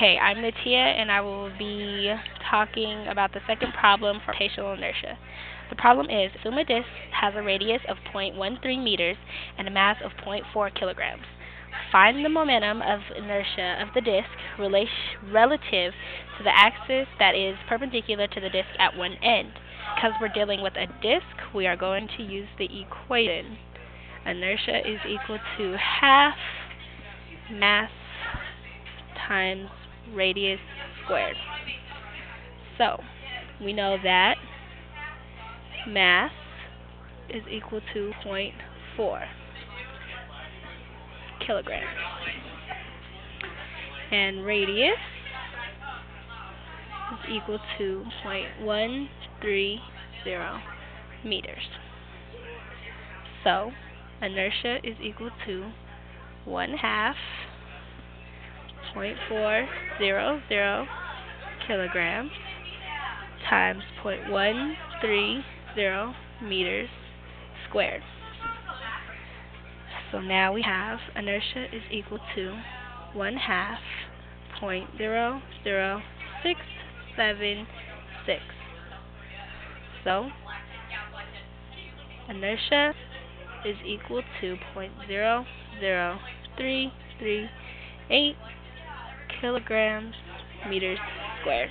Okay, I'm Natia, and I will be talking about the second problem for rotational inertia. The problem is, assume disk has a radius of 0.13 meters and a mass of 0.4 kilograms. Find the momentum of inertia of the disk relative to the axis that is perpendicular to the disk at one end. Because we're dealing with a disk, we are going to use the equation. Inertia is equal to half mass times radius squared. So, we know that mass is equal to 0.4 kilograms. And radius is equal to 0.130 meters. So, inertia is equal to 1 half 0.400 kilograms times 0.130 meters squared. So now we have inertia is equal to 1 half 0.00676. So inertia is equal to 0.00338 kilograms meters squared.